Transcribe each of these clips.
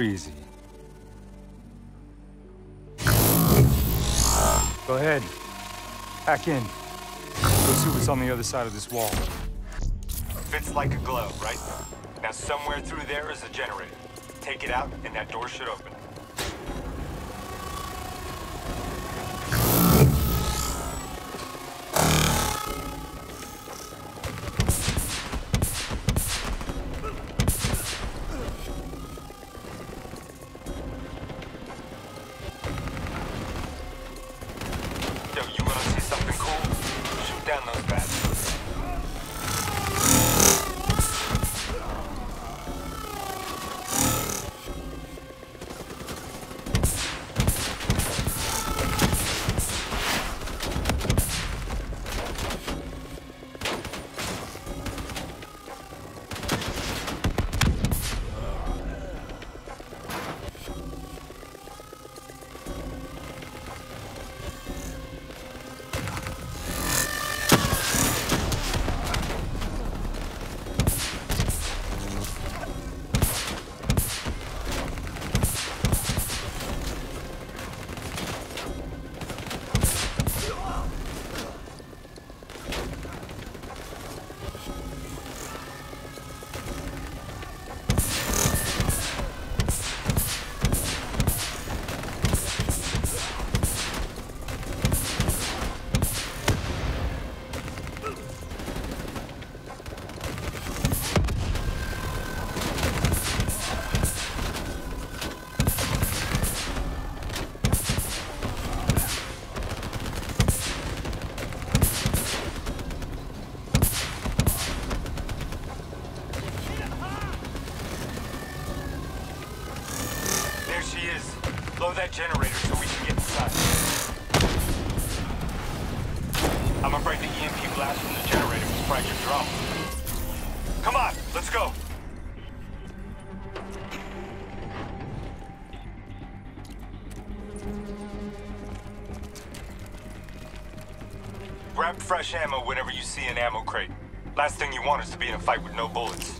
easy? Go ahead. Hack in. Go see what's on the other side of this wall. Fits like a glove, right? Now somewhere through there is a generator. Take it out, and that door should open. She is. Blow that generator so we can get inside. I'm afraid the EMP blast from the generator was your drum. Come on, let's go. Grab fresh ammo whenever you see an ammo crate. Last thing you want is to be in a fight with no bullets.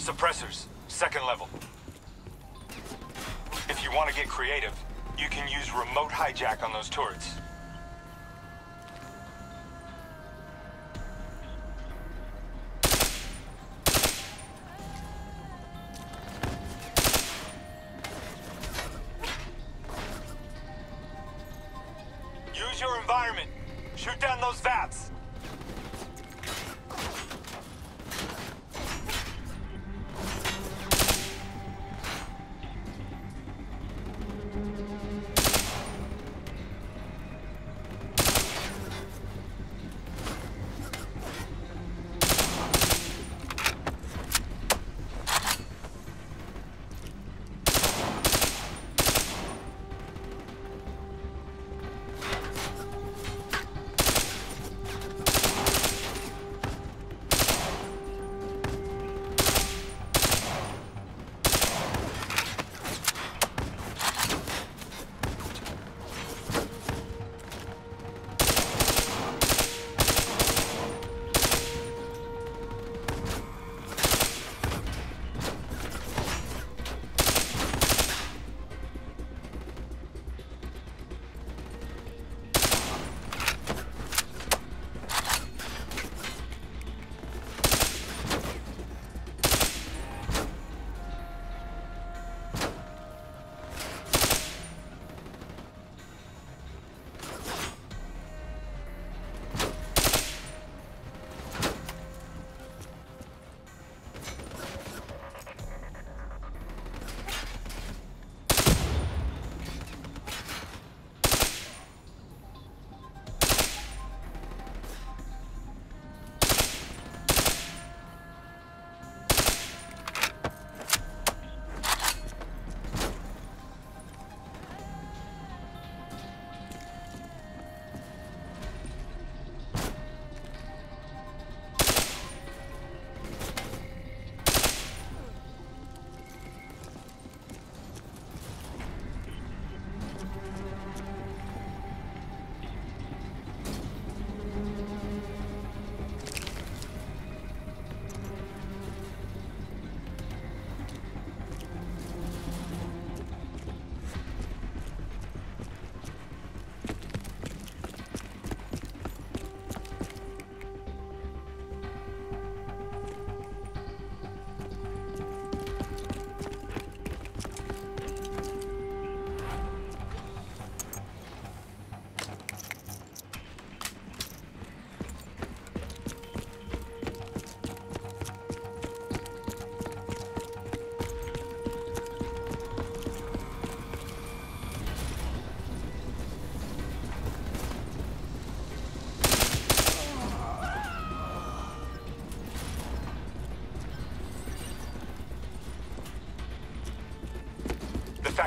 Suppressors, second level. If you want to get creative, you can use remote hijack on those turrets. Use your environment. Shoot down those vats.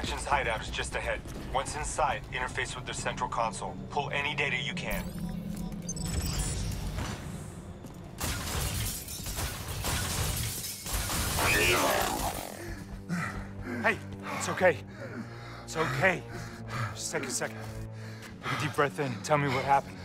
Faction's hideout is just ahead. Once inside, interface with their central console. Pull any data you can. Hey, it's okay. It's okay. Just take a second. Take a deep breath in. Tell me what happened.